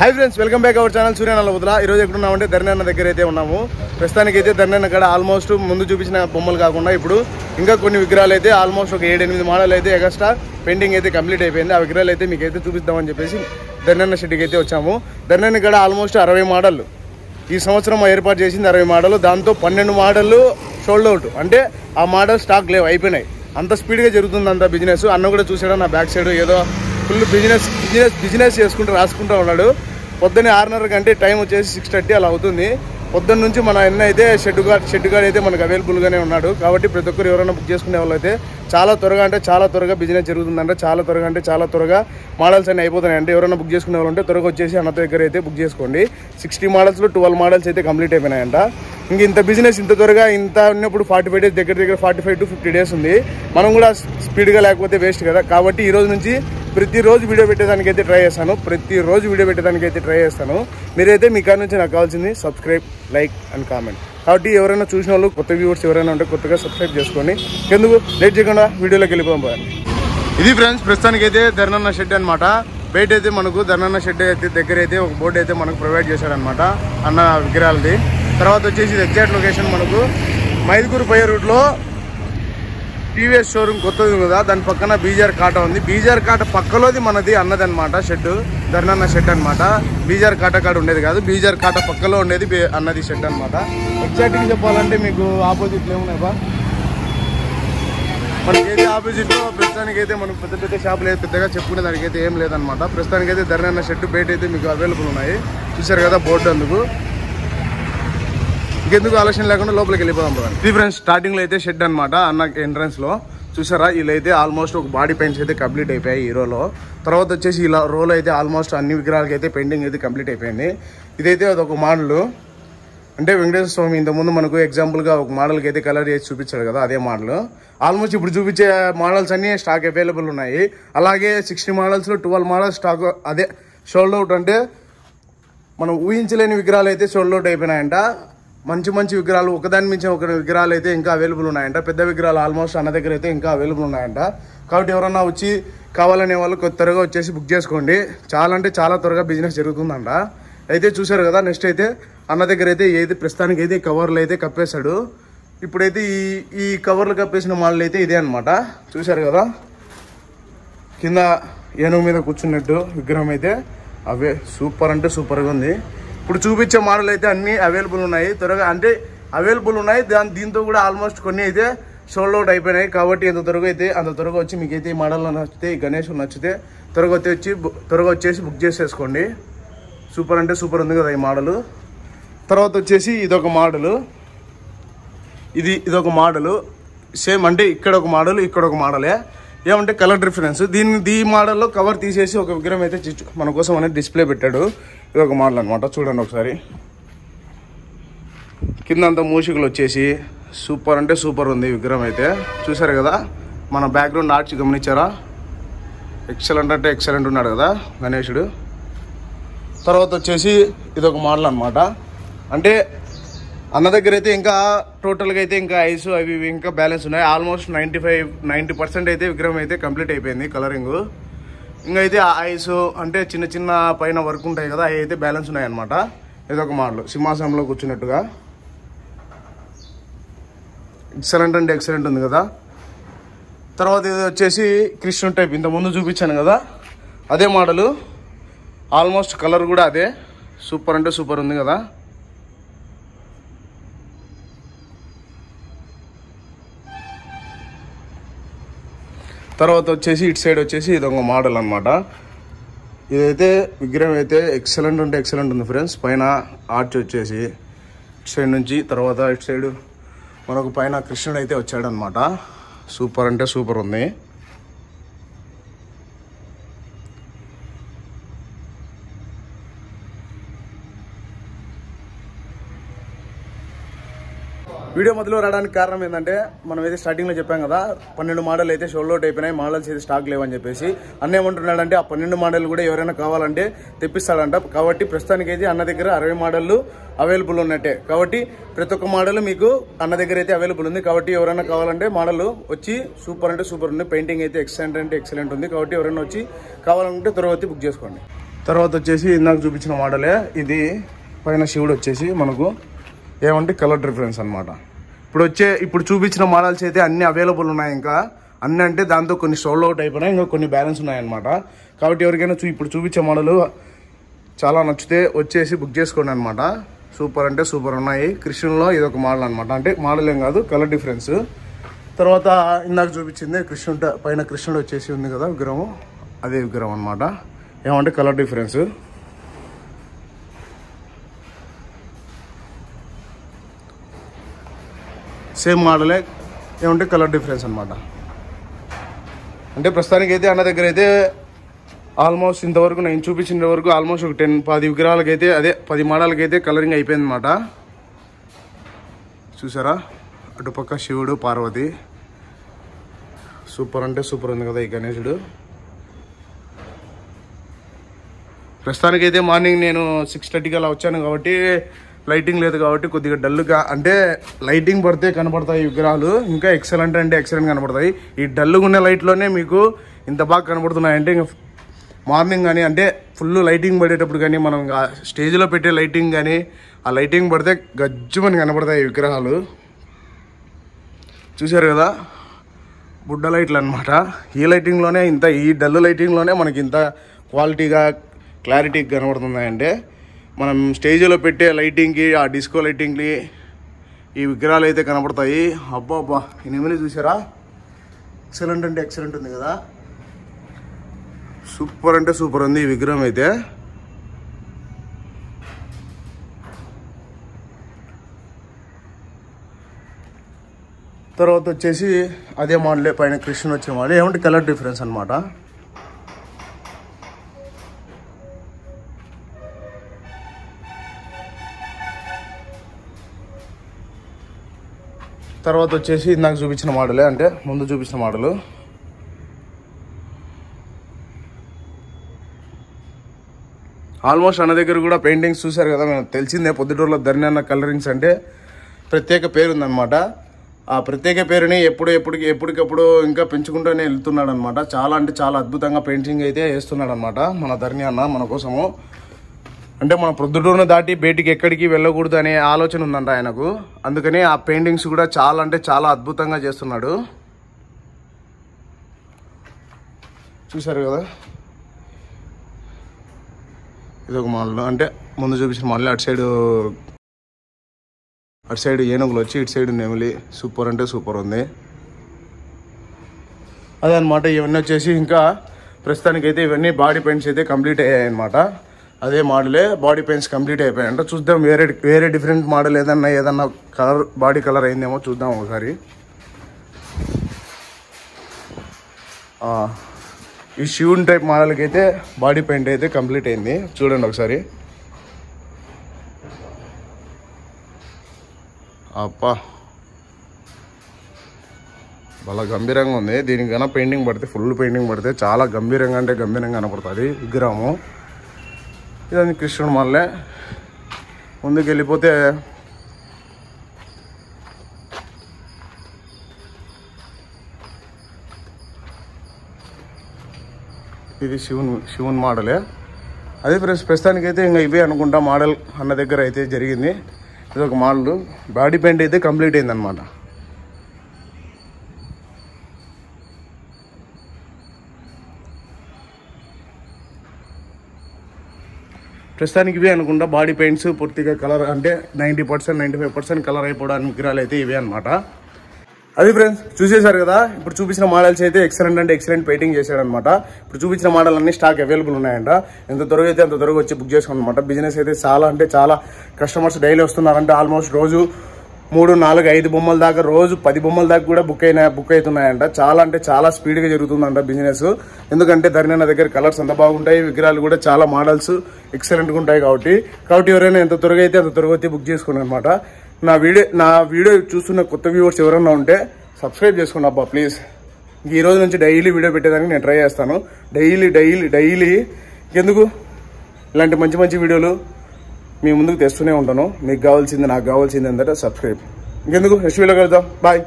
Hi friends welcome back our channel Surya Nallabudra ఈ రోజు ఎక్కడ ధర్నన్న దగ్గర అయితే ఉన్నాము. ప్రస్తుతానికి అయితే ధర్నన్న కాడ ఆల్మోస్ట్ ముందు చూపించిన బొమ్మలు కాకుండా ఇప్పుడు ఇంకా కొన్ని విగ్రహాలు అయితే ఆల్మోస్ట్ ఒక ఏడెనిమిది మోడల్ అయితే ఎక్స్ట్రా పెయింటింగ్ అయితే కంప్లీట్ అయిపోయింది. ఆ విగ్రహాలు అయితే మీకు అయితే చూపిద్దామని చెప్పేసి ధర్నన్న షెడ్కి అయితే వచ్చాము. ధర్నన్న కాడ ఆల్మోస్ట్ అరవై మోడళ్ళు ఈ సంవత్సరం ఏర్పాటు చేసింది అరవై మోడల్. దాంతో పన్నెండు మోడళ్ళు షోల్డ్ అవుట్ అంటే ఆ మోడల్ స్టాక్ లేవు అయిపోయినాయి. అంత స్పీడ్గా జరుగుతుంది అంత బిజినెస్ అన్న కూడా చూసాడు నా బ్యాక్ సైడ్ ఏదో ఫుల్ బిజినెస్ బిజినెస్ బిజినెస్ చేసుకుంటూ రాసుకుంటూ ఉన్నాడు. పొద్దున్నే ఆరున్నర గంటే టైం వచ్చేసి సిక్స్ థర్టీ అలా అవుతుంది. పొద్దున్న నుంచి మన అన్న అయితే షెడ్ గార్డ్ షెడ్ గార్డ్ అయితే మనకు అవైలబుల్గానే ఉన్నాడు. కాబట్టి ప్రతి ఒక్కరు ఎవరైనా బుక్ చేసుకునే వాళ్ళు అయితే చాలా త్వరగా అంటే చాలా త్వరగా బిజినెస్ జరుగుతుందంటే. చాలా త్వరగా అంటే చాలా త్వరగా మోడల్స్ అన్ని అయిపోతున్నాయి. అంటే ఎవరైనా బుక్ చేసుకునే వాళ్ళు ఉంటే త్వరగా వచ్చేసి అన్న దగ్గర అయితే బుక్ చేసుకోండి. సిక్స్టీ మోడల్స్లో ట్వెల్వ్ మోడల్స్ అయితే కంప్లీట్ అయిపోయినాయంట. ఇంక ఇంత బిజినెస్ ఇంత త్వరగా ఇంత ఉన్నప్పుడు ఫార్టీ ఫైవ్ డేస్ దగ్గర దగ్గర forty five to fifty days ఉంది. మనం కూడా స్పీడ్గా లేకపోతే వేస్ట్ కదా. కాబట్టి ఈ రోజు నుంచి ప్రతిరోజు వీడియో పెట్టేదానికి అయితే ట్రై చేస్తాను. ప్రతిరోజు వీడియో పెట్టేదానికి అయితే ట్రై చేస్తాను. మీరైతే మీ కాడ నుంచి నాకు కావాల్సింది సబ్స్క్రైబ్ లైక్ అండ్ కామెంట్. కాబట్టి ఎవరైనా చూసిన వాళ్ళు కొత్త వ్యూవర్స్ ఎవరైనా ఉంటే కొత్తగా సబ్స్క్రైబ్ చేసుకోండి. ఎందుకు? లేట్ చేయకుండా వీడియోలోకి వెళ్ళిపోయి ఇది ఫ్రెండ్స్ ప్రస్తుతానికి అయితే ధర్నన్న షెడ్ అనమాట బయట అయితే మనకు ధర్నన్న షెడ్ అయితే దగ్గర అయితే ఒక బోర్డు అయితే మనకు ప్రొవైడ్ చేశాడనమాట అన్న విగ్రహాలది. తర్వాత వచ్చేసి ఎగ్జాక్ట్ లొకేషన్ మనకు మైదుగురు పోయే రూట్లో టీవీఎస్ షోరూమ్ కొత్తది కదా దాని పక్కన బీజార్ కాట ఉంది. బీజార్ కాట పక్కలోది మనది అన్నది అనమాట షెడ్ ధర్నన్న షెడ్ అనమాట బీజార్ కాట కాడ ఉండేది కాదు బీజార్ కాట పక్కలో ఉండేది అన్నది షెడ్ అనమాట ఎగ్జాక్ట్గా చెప్పాలంటే మీకు ఆపోజిట్లో ఏమున్నాయి మనకి అయితే ఆపోజిట్ ప్రస్తుతానికి అయితే మనకు పెద్ద పెద్ద షాపులు అయితే పెద్దగా చెప్పుకునే దానికి అయితే ఏం లేదనమాట ప్రస్తుతానికి అయితే ధర్నన్న షెడ్ బయట అయితే మీకు అవైలబుల్ ఉన్నాయి. చూసారు కదా బోర్డు అందుకు. ఇంకెందుకు ఆలోచన లేకుండా లోపలికి వెళ్ళిపోదాం పదండి. ఇది ఫ్రెండ్స్ స్టార్టింగ్లో అయితే షెడ్ అనమాట అన్న ఎంట్రన్స్లో. చూసారా వీళ్ళైతే ఆల్మోస్ట్ ఒక బాడీ పెయింట్స్ అయితే కంప్లీట్ అయిపోయాయి ఈ తర్వాత వచ్చేసి ఇలా రోలో అయితే ఆల్మోస్ట్ అన్ని విగ్రహాలకి అయితే పెయింటింగ్ అయితే కంప్లీట్ అయిపోయింది. ఇదైతే అదొక మోడల్ అంటే వెంకటేశ్వర స్వామి ఇంతకుముందు మనకు ఎగ్జాంపుల్గా ఒక మోడల్కి అయితే కలర్ చేసి చూపించాడు కదా అదే మోడల్ ఆల్మోస్ట్ ఇప్పుడు చూపించే మోడల్స్ అన్నీ స్టాక్ అవైలబుల్ ఉన్నాయి. అలాగే సిక్స్టీ మోడల్స్లో ట్వెల్వ్ మోడల్స్ స్టాక్ అదే షోల్డ్ అవుట్ అంటే మనం ఊహించలేని విగ్రహాలు అయితే షోల్డ్ అవుట్ అయిపోయినాయంట. మంచి మంచి విగ్రహాలు ఒకదాని మించి ఒక విగ్రహాలు అయితే ఇంకా అవైలబుల్ ఉన్నాయంట. పెద్ద విగ్రహాలు ఆల్మోస్ట్ అన్న దగ్గర అయితే ఇంకా అవైలబుల్ ఉన్నాయంట. కాబట్టి ఎవరన్నా వచ్చి కావాలనే వాళ్ళు త్వరగా వచ్చేసి బుక్ చేసుకోండి. చాలా అంటే చాలా త్వరగా బిజినెస్ జరుగుతుందంట. అయితే చూశారు కదా నెక్స్ట్ అయితే అన్న దగ్గర అయితే ఏది ప్రస్తుతానికి అయితే కవర్లు అయితే కప్పేశాడు. ఇప్పుడైతే ఈ ఈ కవర్లు కప్పేసిన మోడల్ అయితే ఇదే అనమాట చూశారు కదా? కింద ఏనుగు మీద కూర్చున్నట్టు విగ్రహం అయితే. అవే సూపర్ అంటే సూపర్గా ఉంది. ఇప్పుడు చూపించే మోడల్ అయితే అన్ని అవైలబుల్ ఉన్నాయి. త్వరగా అంటే అవైలబుల్ ఉన్నాయి. దాని దీంతో కూడా ఆల్మోస్ట్ కొన్ని అయితే సోల్డ్ అవుట్ అయిపోయినాయి. కాబట్టి ఎంత త్వరగా అయితే అంత త్వరగా వచ్చి మీకు అయితే ఈ మోడల్లో నచ్చితే ఈ గణేష్ నచ్చితే త్వరగా వచ్చి వచ్చి త్వరగా వచ్చేసి బుక్ చేసేసుకోండి. సూపర్ అంటే సూపర్ ఉంది కదా ఈ మోడలు తర్వాత వచ్చేసి ఇదొక మోడలు ఇది ఇదొక మోడలు సేమ్ అంటే ఇక్కడ ఒక మోడల్ ఇక్కడ ఒక మోడలే ఏమంటే కలర్ డిఫరెన్స్ దీన్ని దీ మోడల్లో కవర్ తీసేసి ఒక విగ్రహం అయితే మన కోసం అనేది డిస్ప్లే పెట్టాడు. ఇది ఒక మోడల్ అనమాట చూడండి ఒకసారి. కిందంతా మూషికలు వచ్చేసి సూపర్ అంటే సూపర్ ఉంది విగ్రహం అయితే. చూసారు కదా? మన బ్యాక్గ్రౌండ్ ఆర్చ్ గమనించారా? ఎక్సలెంట్ అంటే ఎక్సలెంట్ ఉన్నాడు కదా గణేశుడు తర్వాత వచ్చేసి ఇది ఒక మోడల్ అనమాట అంటే అన్న దగ్గర అయితే ఇంకా టోటల్గా అయితే ఇంకా ఐస్ అవి ఇవి ఇంకా బ్యాలెన్స్ ఉన్నాయి. Almost ninety five ninety percent అయితే విగ్రహం అయితే కంప్లీట్ అయిపోయింది కలరింగ్ ఇంకా అయితే ఐస్ అంటే చిన్న చిన్న పైన వర్క్ ఉంటాయి కదా అవి అయితే బ్యాలెన్స్ ఉన్నాయి అనమాట ఒక మోడల్. సింహాసనంలో కూర్చున్నట్టుగా. ఎక్సలెంట్ అంటే ఎక్సలెంట్ ఉంది కదా. తర్వాత ఇది వచ్చేసి కృష్ణుడు టైప్. ఇంత ముందు చూపించాను కదా. అదే మోడలు. ఆల్మోస్ట్ కలర్ కూడా అదే. సూపర్ అంటే సూపర్ ఉంది కదా. తర్వాత వచ్చేసి ఇటు సైడ్ వచ్చేసి ఇది ఒక మోడల్ అనమాట ఇదైతే విగ్రహం అయితే ఎక్సలెంట్ ఉంటే ఎక్సలెంట్ ఉంది ఫ్రెండ్స్ పైన ఆర్చ్ వచ్చేసి ఇటు సైడ్ నుంచి తర్వాత ఇటు సైడ్ మనకు పైన కృష్ణుడు అయితే వచ్చాడనమాట సూపర్ అంటే సూపర్ ఉంది. వీడియో మొదలు రావడానికి కారణం ఏంటంటే మనం అయితే స్టార్టింగ్లో చెప్పాం కదా పన్నెండు మోడల్ అయితే షోల్ అవుట్ అయిపోయినాయి మోడల్స్ అయితే స్టాక్ లేవని చెప్పేసి. అన్న ఏమంటున్నాడంటే ఆ పన్నెండు మోడల్ కూడా ఎవరైనా కావాలంటే తెప్పిస్తాడంట. కాబట్టి ప్రస్తుతానికి అయితే అన్న దగ్గర అరవై మోడళ్ళు అవైలబుల్ ఉన్నట్టే. కాబట్టి ప్రతి ఒక్క మోడల్ మీకు అన్న దగ్గర అయితే అవైలబుల్ ఉంది. కాబట్టి ఎవరైనా కావాలంటే మోడల్ వచ్చి సూపర్ అంటే సూపర్ ఉంది. పెయింటింగ్ అయితే ఎక్సలెంట్ అంటే ఎక్సలెంట్ ఉంది. కాబట్టి ఎవరైనా వచ్చి కావాలనుకుంటే తర్వాత బుక్ చేసుకోండి. తర్వాత వచ్చేసి ఇందాక చూపించిన మోడలే ఇది పైన శివుడు వచ్చేసి మనకు ఏమంటే కలర్ డిఫరెన్స్ అనమాట ఇప్పుడు వచ్చే ఇప్పుడు చూపించిన మోడల్స్ అయితే అన్ని అవైలబుల్ ఉన్నాయి ఇంకా. అన్నీ అంటే దాంతో కొన్ని సోల్డ్ అవుట్ అయిపోయినాయి ఇంకా కొన్ని బ్యాలెన్స్ ఉన్నాయన్నమాట. కాబట్టి ఎవరికైనా చూ ఇప్పుడు చూపించే మోడలు చాలా నచ్చితే వచ్చేసి బుక్ చేసుకోండి అనమాట సూపర్ అంటే సూపర్ ఉన్నాయి. క్రిస్టియన్లో ఇది ఒక మోడల్ అనమాట అంటే మోడల్ ఏం కాదు కలర్ డిఫరెన్స్ తర్వాత ఇందాక చూపించింది కృష్ణుడు పైన కృష్ణుడు వచ్చేసి ఉంది కదా విగ్రహం. అదే విగ్రహం అనమాట ఏమంటే కలర్ డిఫరెన్స్ సేమ్ మోడలే ఏమంటే కలర్ డిఫరెన్స్ అనమాట అంటే ప్రస్తుతానికి అయితే అన్న దగ్గర అయితే ఆల్మోస్ట్ ఇంతవరకు నేను చూపించిన వరకు ఆల్మోస్ట్ ఒక టెన్ పది విగ్రహాలకైతే అదే పది మోడల్కి అయితే కలరింగ్ అయిపోయింది అనమాట చూసారా? అటుపక్క శివుడు పార్వతి. సూపర్ అంటే సూపర్ ఉంది కదా ఈ గణేశుడు. ప్రస్తుతానికి అయితే మార్నింగ్ నేను సిక్స్ థర్టీకి అలా వచ్చాను కాబట్టి లైటింగ్ లేదు కాబట్టి కొద్దిగా డల్గా అంటే లైటింగ్ పడితే కనపడతాయి విగ్రహాలు ఇంకా ఎక్సలెంట్ అంటే ఎక్సలెంట్ కనపడతాయి. ఈ డల్గా ఉన్న లైట్లోనే మీకు ఇంత బాగా కనపడుతున్నాయి అంటే ఇంకా మార్నింగ్ కానీ అంటే ఫుల్ లైటింగ్ పడేటప్పుడు కానీ మనం స్టేజ్లో పెట్టే లైటింగ్ కానీ ఆ లైటింగ్ పడితే గజ్జుమని కనపడతాయి విగ్రహాలు. చూశారు కదా? బుడ్డ లైట్లు అనమాట ఈ లైటింగ్లోనే ఇంత ఈ డల్ లైటింగ్లోనే మనకి ఇంత క్వాలిటీగా క్లారిటీగా కనబడుతున్నాయంటే మనం స్టేజ్లో పెట్టే లైటింగ్కి ఆ డిస్కో లైటింగ్కి ఈ విగ్రహాలు అయితే కనబడతాయి. అబ్బా అబ్బా ఎనిమిది చూసారా? ఎక్సలెంట్ అంటే ఎక్సలెంట్ ఉంది కదా. సూపర్ అంటే సూపర్ ఉంది ఈ విగ్రహం అయితే. తర్వాత వచ్చేసి అదే మోడలే పైన కృష్ణ వచ్చే మోడల్ ఏమంటే కలర్ డిఫరెన్స్ అనమాట తర్వాత వచ్చేసి ఇందాక చూపించిన మోడలే అంటే ముందు చూపించిన మోడలు. ఆల్మోస్ట్ అన్న దగ్గర కూడా పెయింటింగ్స్ చూశారు కదా మేము తెలిసిందే పొద్దుటూరులో ధరణి అన్న కలరింగ్స్ అంటే ప్రత్యేక పేరు ఉందన్నమాట ఆ ప్రత్యేక పేరుని ఎప్పుడు ఎప్పటికి ఎప్పటికప్పుడు ఇంకా పెంచుకుంటూనే వెళ్తున్నాడు అనమాట చాలా అంటే చాలా అద్భుతంగా పెయింటింగ్ అయితే వేస్తున్నాడు అనమాట మన ధరణి అన్న మన కోసము. అంటే మన ప్రొద్దుటూరును దాటి బయటికి ఎక్కడికి వెళ్ళకూడదు అనే ఆలోచన ఉందంట ఆయనకు. అందుకని ఆ పెయింటింగ్స్ కూడా చాలా అంటే చాలా అద్భుతంగా చేస్తున్నాడు. చూశారు కదా? ఇది ఒక మోడల్ అంటే ముందు చూపించిన మళ్ళీ అటు సైడ్ అటు సైడ్ ఏనుగులు వచ్చి ఇటు సైడ్ నెమిలి. సూపర్ అంటే సూపర్ ఉంది. అదే అనమాట ఇవన్నీ వచ్చేసి ఇంకా ప్రస్తుతానికైతే ఇవన్నీ బాడీ పెయింట్స్ అయితే కంప్లీట్ అయ్యాయి అనమాట అదే మోడలే బాడీ పెయింట్స్ కంప్లీట్ అయిపోయాయంట. చూద్దాం వేరే వేరే డిఫరెంట్ మోడల్ ఏదన్నా ఏదన్నా కలర్ బాడీ కలర్ అయిందేమో చూద్దాం ఒకసారి. ఈ శివుని టైప్ మోడల్కి అయితే బాడీ పెయింట్ అయితే కంప్లీట్ అయింది. చూడండి ఒకసారి. అప్పా చాలా గంభీరంగా ఉంది. దీనికి కన్నా పెయింటింగ్ పడితే ఫుల్ పెయింటింగ్ పడితే చాలా గంభీరంగా అంటే గంభీరంగా కనపడుతుంది. విగ్రహము. ఇదని కృష్ణుడు మళ్ళీ. ముందుకు వెళ్ళిపోతే ఇది శివుని శివుని మోడలే అదే ఫ్రెండ్స్ ప్రస్తుతానికైతే ఇంకా ఇవే అనుకుంటా మోడల్ అన్న దగ్గర అయితే జరిగింది. ఇది ఒక మోడల్. బాడీ పెయింట్ అయితే కంప్లీట్ అయిందనమాట ప్రస్తుతానికి ఇవే అనుకుంటా. బాడీ పెయింట్స్ పూర్తిగా కలర్ అంటే ninety percent ninety five percent colour అయిపోవడానికి విగ్రహాలు అయితే ఇవే అనమాట అది ఫ్రెండ్స్ చూసేశారు కదా? ఇప్పుడు చూపించిన మోడల్స్ అయితే ఎక్సలెంట్ అంటే ఎక్సలెంట్ పెయింటింగ్ చేశాడనమాట ఇప్పుడు చూపించిన మోడల్ అన్ని స్టాక్ అవైలబుల్ ఉన్నాయంట. ఎంత త్వరగా అయితే అంత త్వరగా వచ్చి బుక్ చేసుకోండి అనమాట బిజినెస్ అయితే చాలా అంటే చాలా కస్టమర్స్ డైలీ వస్తున్నారంటే. ఆల్మోస్ట్ రోజు మూడు నాలుగు ఐదు బొమ్మల దాకా రోజు పది బొమ్మల దాకా కూడా బుక్ అయినా బుక్ అవుతున్నాయంట. చాలా అంటే చాలా స్పీడ్గా జరుగుతుందంట బిజినెస్ ఎందుకంటే ధరణి దగ్గర కలర్స్ అంత బాగుంటాయి విగ్రహాలు కూడా చాలా మోడల్స్ ఎక్సలెంట్గా ఉంటాయి కాబట్టి. కాబట్టి ఎవరైనా ఎంత త్వరగా అయితే అంత త్వరగా అయితే బుక్ చేసుకోండి అనమాట నా వీడియో నా వీడియో చూస్తున్న కొత్త వ్యూవర్స్ ఎవరైనా ఉంటే సబ్స్క్రైబ్ చేసుకోండి అబ్బా ప్లీజ్ ఈ రోజు నుంచి డైలీ వీడియో పెట్టేదానికి నేను ట్రై చేస్తాను. డైలీ డైలీ డైలీ ఎందుకు ఇలాంటి మంచి మంచి వీడియోలు మీ ముందుకు తెస్తూనే ఉంటాను. మీకు కావాల్సింది నాకు కావాల్సింది ఏంటంటే సబ్స్క్రైబ్. ఇంకెందుకు? నెక్స్ట్ వీడియో కలుద్దాం. బాయ్.